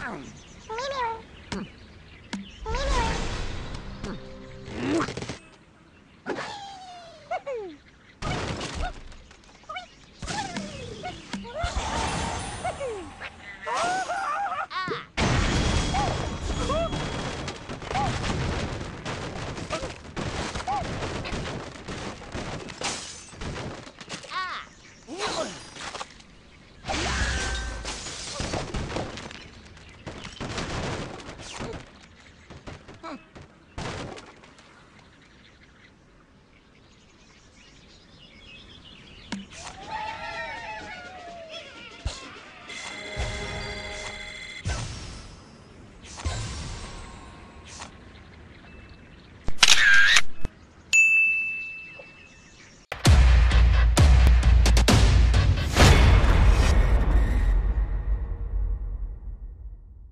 Um...